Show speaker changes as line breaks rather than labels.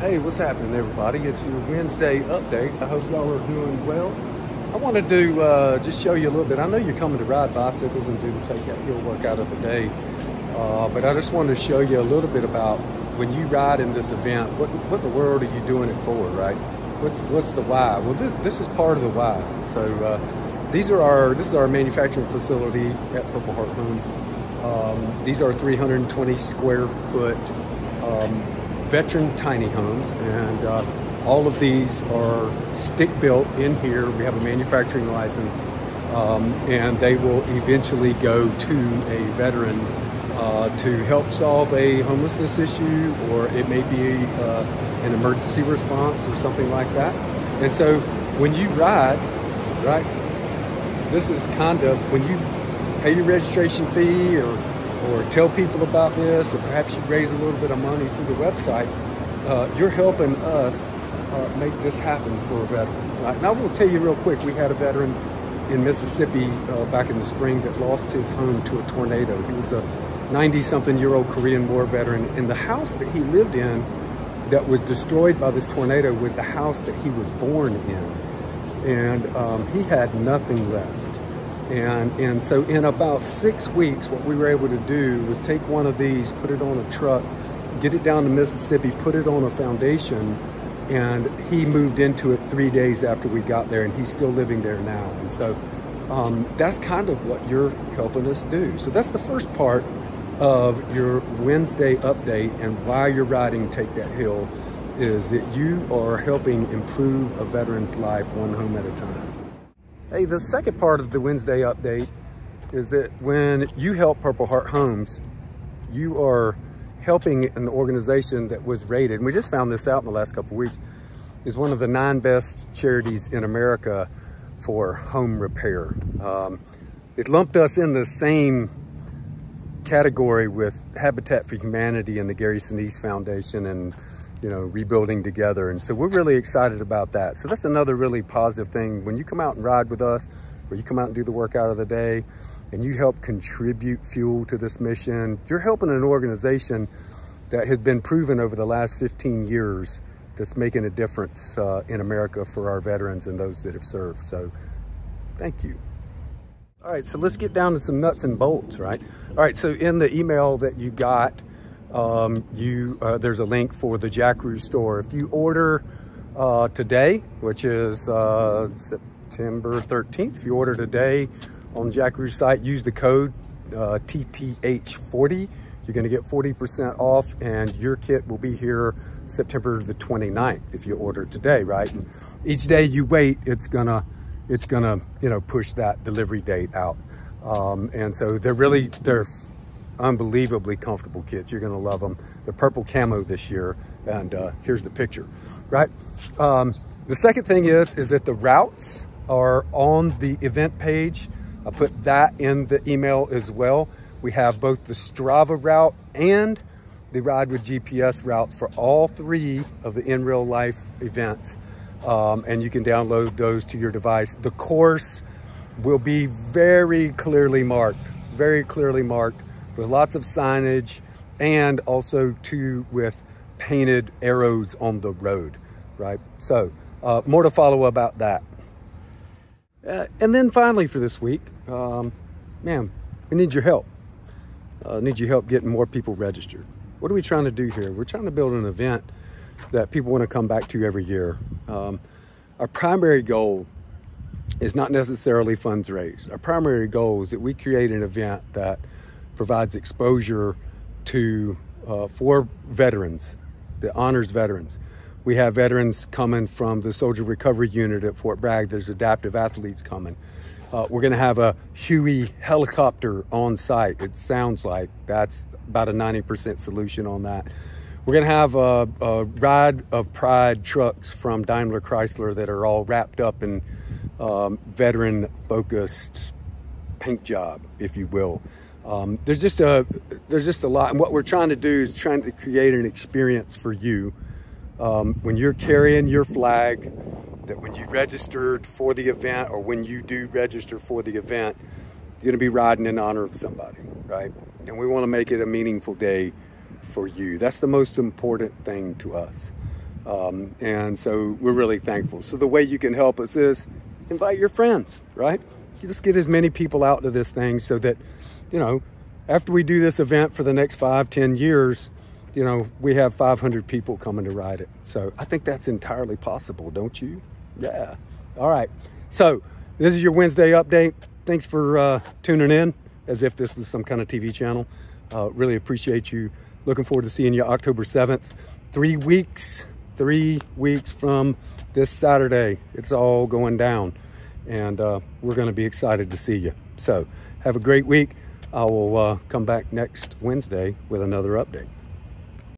Hey, what's happening, everybody? It's your Wednesday update. I hope y'all are doing well. I wanted to uh, just show you a little bit. I know you're coming to ride bicycles and do the That Hill workout of the day, uh, but I just wanted to show you a little bit about when you ride in this event, what, what the world are you doing it for, right? What's, what's the why? Well, th this is part of the why. So uh, these are our, this is our manufacturing facility at Purple Heart Homes. Um, these are 320 square foot um, veteran tiny homes, and uh, all of these are stick built in here. We have a manufacturing license, um, and they will eventually go to a veteran uh, to help solve a homelessness issue, or it may be uh, an emergency response or something like that. And so when you ride, right, this is kind of when you pay your registration fee or or tell people about this, or perhaps you raise a little bit of money through the website, uh, you're helping us uh, make this happen for a veteran. Right? Now, I will tell you real quick, we had a veteran in Mississippi uh, back in the spring that lost his home to a tornado. He was a 90-something year old Korean War veteran, and the house that he lived in that was destroyed by this tornado was the house that he was born in. And um, he had nothing left. And, and so in about six weeks, what we were able to do was take one of these, put it on a truck, get it down to Mississippi, put it on a foundation, and he moved into it three days after we got there, and he's still living there now. And so um, that's kind of what you're helping us do. So that's the first part of your Wednesday update and why you're riding Take That Hill is that you are helping improve a veteran's life one home at a time. Hey, the second part of the Wednesday update is that when you help Purple Heart Homes, you are helping an organization that was rated, and we just found this out in the last couple weeks, is one of the nine best charities in America for home repair. Um, it lumped us in the same category with Habitat for Humanity and the Gary Sinise Foundation and you know, rebuilding together. And so we're really excited about that. So that's another really positive thing. When you come out and ride with us, or you come out and do the workout of the day, and you help contribute fuel to this mission, you're helping an organization that has been proven over the last 15 years that's making a difference uh, in America for our veterans and those that have served. So thank you. All right, so let's get down to some nuts and bolts, right? All right, so in the email that you got, um, you uh, there's a link for the Jakroo store. If you order uh, today, which is uh, September 13th, if you order today on Jakroo site, use the code TTH40. Uh, You're gonna get 40% off and your kit will be here September the 29th if you order today, right? And each day you wait, it's gonna, it's gonna, you know, push that delivery date out. Um, and so they're really, they're unbelievably comfortable kits. You're gonna love them. The purple camo this year, and uh, here's the picture, right? Um, the second thing is, is that the routes are on the event page. I put that in the email as well. We have both the Strava route and the Ride with GPS routes for all three of the in real life events. Um, and you can download those to your device. The course will be very clearly marked, very clearly marked with lots of signage and also too with painted arrows on the road, right? So uh, more to follow about that. Uh, and then finally for this week, um, man, we need your help. Uh, need your help getting more people registered. What are we trying to do here? We're trying to build an event that people want to come back to every year. Um, our primary goal is not necessarily funds raised. Our primary goal is that we create an event that provides exposure to uh, for veterans, that honors veterans. We have veterans coming from the Soldier Recovery Unit at Fort Bragg. There's adaptive athletes coming. Uh, we're going to have a Huey helicopter on site. It sounds like that's about a 90% solution on that. We're going to have a, a, ride of pride trucks from Daimler Chrysler that are all wrapped up in um, veteran focused paint job, if you will. Um, there's just a there's just a lot, and what we're trying to do is trying to create an experience for you um, when you're carrying your flag. That when you registered for the event, or when you do register for the event, you're going to be riding in honor of somebody, right? And we want to make it a meaningful day for you. That's the most important thing to us. Um, and so we're really thankful. So the way you can help us is invite your friends, right? Just get as many people out to this thing so that, you know, after we do this event for the next five, ten years, you know, we have 500 people coming to ride it. So I think that's entirely possible, don't you? Yeah. All right. So this is your Wednesday update. Thanks for uh, tuning in as if this was some kind of TV channel. Uh, really appreciate you. Looking forward to seeing you October 7th. Three weeks, three weeks from this Saturday. It's all going down. And uh, we're going to be excited to see you. So have a great week. I will uh, come back next Wednesday with another update.